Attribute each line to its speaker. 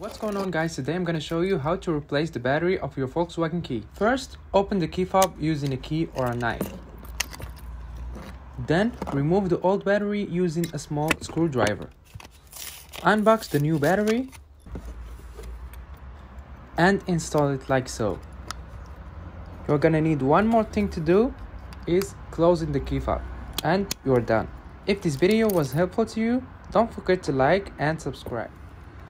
Speaker 1: What's going on guys, today I'm gonna show you how to replace the battery of your Volkswagen key. First, open the key fob using a key or a knife. Then, remove the old battery using a small screwdriver. Unbox the new battery and install it like so. You're gonna need one more thing to do is closing the key fob and you're done. If this video was helpful to you, don't forget to like and subscribe.